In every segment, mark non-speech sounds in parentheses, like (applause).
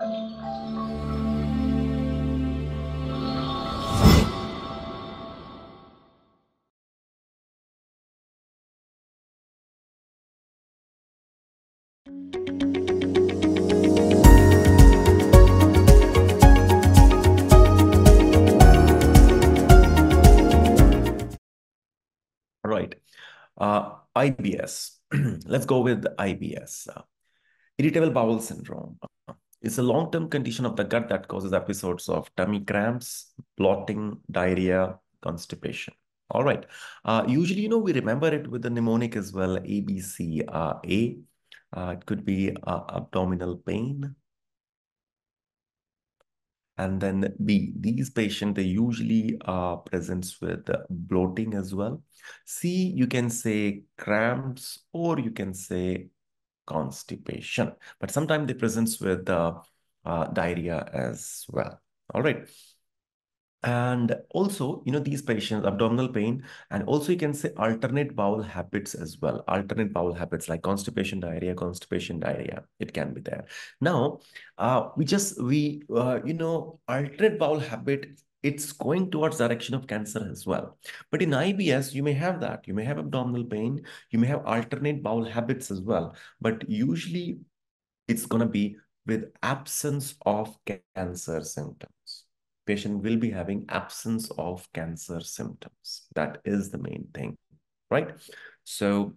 Right. Uh, IBS. (clears throat) Let's go with IBS. Uh, irritable bowel syndrome. It's a long-term condition of the gut that causes episodes of tummy cramps, bloating, diarrhea, constipation. All right. Uh, usually, you know, we remember it with the mnemonic as well, ABC. Uh, uh, it could be uh, abdominal pain, and then B, these patients, they usually uh, presents with bloating as well. C, you can say cramps or you can say constipation, but sometimes they presents with uh, uh, diarrhea as well. All right. And also, you know, these patients, abdominal pain, and also you can say alternate bowel habits as well. Alternate bowel habits like constipation, diarrhea, constipation, diarrhea. It can be there. Now, uh, we just, we, uh, you know, alternate bowel habit, it's going towards direction of cancer as well. But in IBS, you may have that. You may have abdominal pain. You may have alternate bowel habits as well. But usually it's going to be with absence of cancer symptoms patient will be having absence of cancer symptoms. That is the main thing, right? So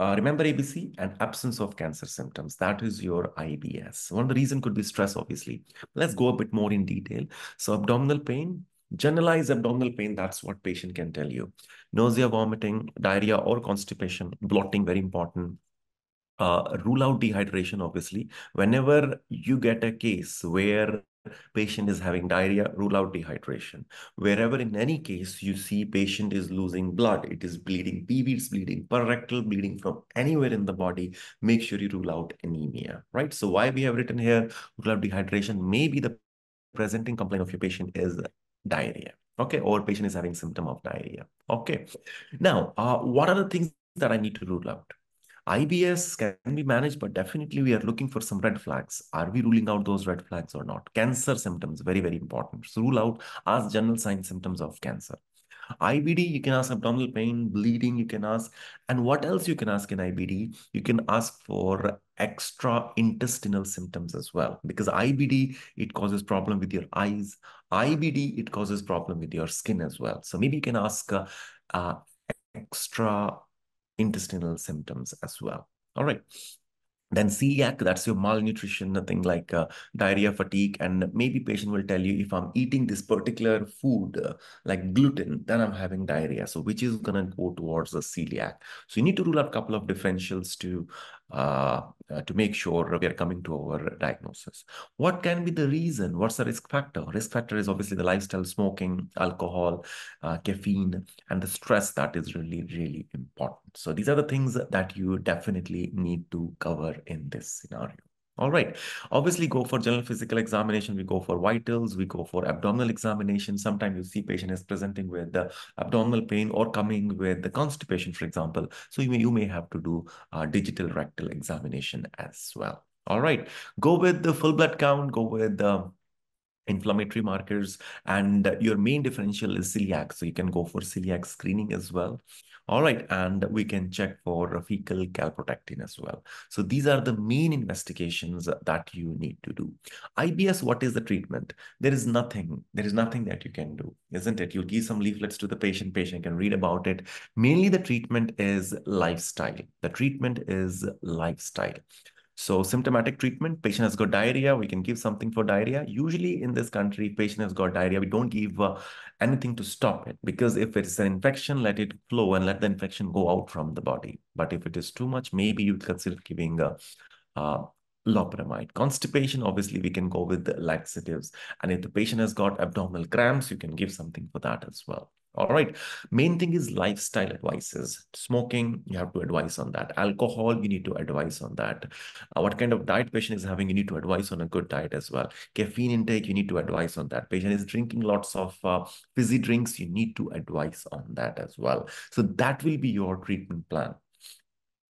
uh, remember ABC and absence of cancer symptoms. That is your IBS. One of the reason could be stress, obviously. Let's go a bit more in detail. So abdominal pain, generalized abdominal pain, that's what patient can tell you. Nausea, vomiting, diarrhea or constipation, bloating, very important. Uh, rule out dehydration, obviously. Whenever you get a case where patient is having diarrhea, rule out dehydration. Wherever in any case you see patient is losing blood, it is bleeding, PV is bleeding, rectal bleeding from anywhere in the body, make sure you rule out anemia, right? So why we have written here, rule out dehydration, maybe the presenting complaint of your patient is diarrhea, okay? Or patient is having symptom of diarrhea, okay? Now, uh, what are the things that I need to rule out? IBS can be managed, but definitely we are looking for some red flags. Are we ruling out those red flags or not? Cancer symptoms, very, very important. So rule out, ask general signs, symptoms of cancer. IBD, you can ask abdominal pain, bleeding, you can ask. And what else you can ask in IBD? You can ask for extra intestinal symptoms as well. Because IBD, it causes problem with your eyes. IBD, it causes problem with your skin as well. So maybe you can ask uh, uh, extra intestinal symptoms as well. All right. Then celiac, that's your malnutrition, nothing like uh, diarrhea, fatigue, and maybe patient will tell you if I'm eating this particular food uh, like gluten, then I'm having diarrhea. So which is gonna go towards the celiac. So you need to rule out a couple of differentials to uh, uh, to make sure we are coming to our diagnosis. What can be the reason? What's the risk factor? Risk factor is obviously the lifestyle, smoking, alcohol, uh, caffeine, and the stress that is really, really important. So these are the things that you definitely need to cover in this scenario. All right. Obviously, go for general physical examination. We go for vitals. We go for abdominal examination. Sometimes you see patient is presenting with the abdominal pain or coming with the constipation, for example. So you may, you may have to do a digital rectal examination as well. All right. Go with the full blood count. Go with the inflammatory markers and your main differential is celiac so you can go for celiac screening as well all right, and we can check for fecal calprotectin as well. So these are the main investigations that you need to do. IBS, what is the treatment? There is nothing. There is nothing that you can do, isn't it? You'll give some leaflets to the patient. Patient can read about it. Mainly the treatment is lifestyle. The treatment is lifestyle. So symptomatic treatment, patient has got diarrhea, we can give something for diarrhea. Usually in this country, patient has got diarrhea, we don't give uh, anything to stop it because if it's an infection, let it flow and let the infection go out from the body. But if it is too much, maybe you consider giving a, uh, loperamide. Constipation, obviously, we can go with laxatives. And if the patient has got abdominal cramps, you can give something for that as well. All right. Main thing is lifestyle advices. Smoking, you have to advise on that. Alcohol, you need to advise on that. Uh, what kind of diet patient is having, you need to advise on a good diet as well. Caffeine intake, you need to advise on that. Patient is drinking lots of uh, fizzy drinks, you need to advise on that as well. So that will be your treatment plan.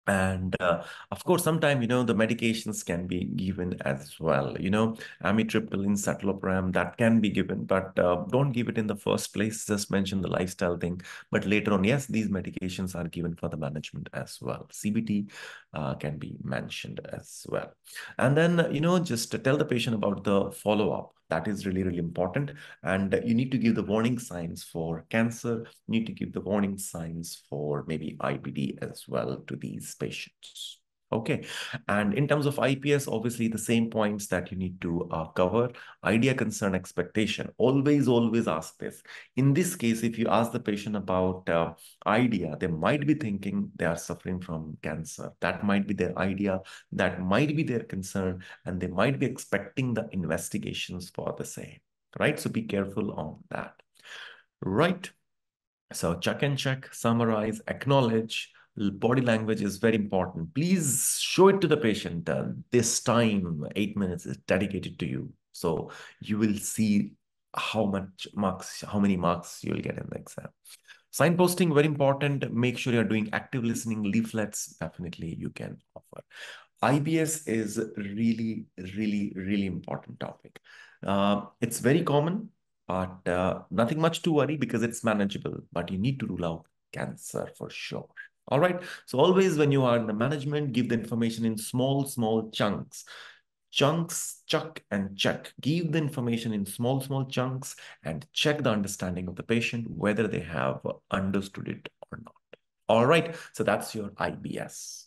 And uh, of course sometimes you know the medications can be given as well you know amitriptyline citalopram that can be given but uh, don't give it in the first place. Just mention the lifestyle thing. But later on yes these medications are given for the management as well. Cbt uh, can be mentioned as well. And then you know just tell the patient about the follow-up that is really, really important. And you need to give the warning signs for cancer. You need to give the warning signs for maybe IBD as well to these patients. Okay. And in terms of IPS, obviously the same points that you need to uh, cover. Idea, concern, expectation. Always, always ask this. In this case, if you ask the patient about uh, idea, they might be thinking they are suffering from cancer. That might be their idea. That might be their concern. And they might be expecting the investigations for the same. Right? So be careful on that. Right. So check and check, summarize, acknowledge, body language is very important. Please show it to the patient. Uh, this time, eight minutes is dedicated to you. So you will see how much marks, how many marks you'll get in the exam. Signposting, very important. Make sure you're doing active listening leaflets. Definitely you can offer. IBS is really, really, really important topic. Uh, it's very common, but uh, nothing much to worry because it's manageable, but you need to rule out cancer for sure. All right. So always when you are in the management, give the information in small, small chunks. Chunks, chuck and check. Give the information in small, small chunks and check the understanding of the patient, whether they have understood it or not. All right. So that's your IBS.